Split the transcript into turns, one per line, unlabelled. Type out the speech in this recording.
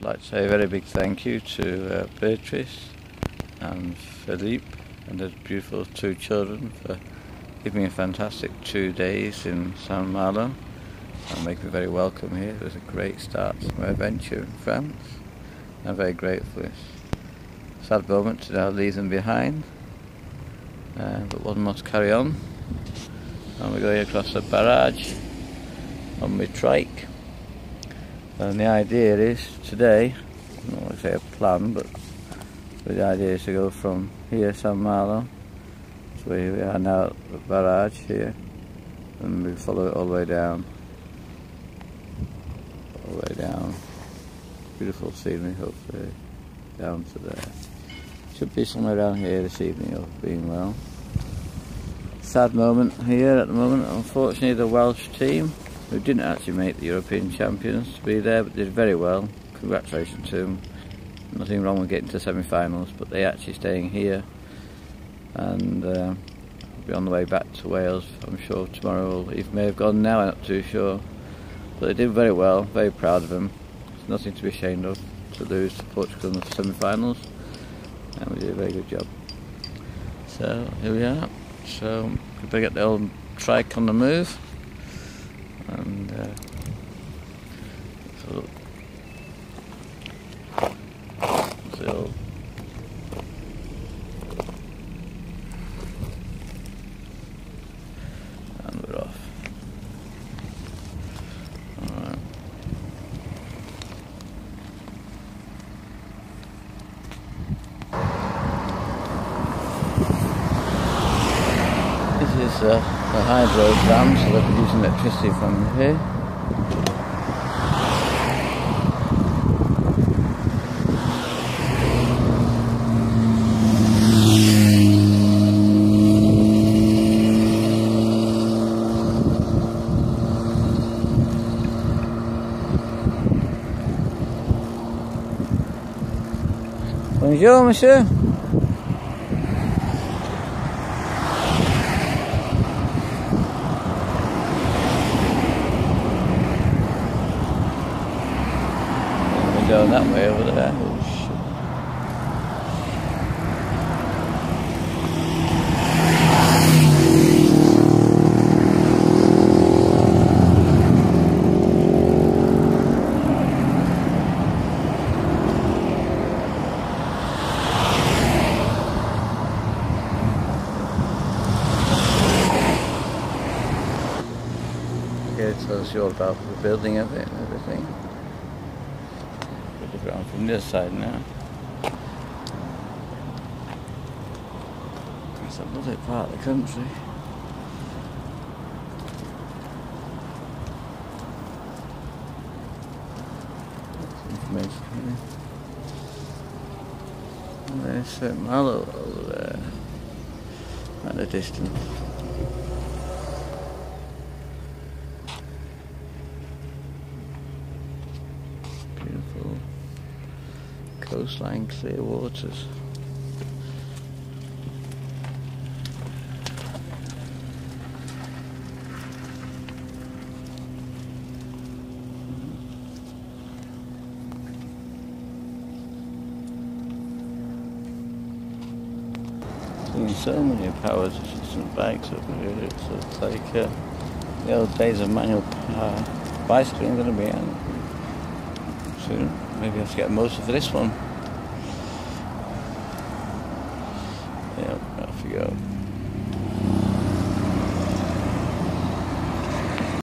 I'd like to say a very big thank you to uh, Beatrice and Philippe and their beautiful two children for giving me a fantastic two days in Saint Malo and making me very welcome here. It was a great start to my adventure in France. I'm very grateful. It's a sad moment to now leave them behind, uh, but one must carry on. And we're going across the barrage on my trike. And the idea is today, I don't want to say a plan, but, the idea is to go from here, Saint Malo, so we are now at the barrage here, and we follow it all the way down. All the way down. Beautiful scenery, hopefully, down to there. Should be somewhere around here this evening, all being well. Sad moment here at the moment, unfortunately the Welsh team who didn't actually make the European champions to be there, but did very well. Congratulations to them. Nothing wrong with getting to semi-finals, but they actually staying here, and uh, be on the way back to Wales. I'm sure tomorrow. If may have gone now, I'm not too sure, but they did very well. Very proud of them. There's nothing to be ashamed of to lose to Portugal in the semi-finals, and we did a very good job. So here we are. So we better get the old trike on the move and uh, so, and we're off. Alright. This is the hydro dam, so they're producing electricity from here. Bonjour, monsieur. Going that way over there. Oh, shit. Here it tells you all about the building of it and everything the ground from this side now. It's a lovely part of the country. there's St Malo over there at a distance. Beautiful coastline, clear waters. Seeing so many power assistant bikes over here, it's, like uh, the old days of manual uh, bicycling going to be end soon. Maybe I have to get most of this one. Yeah, off you go.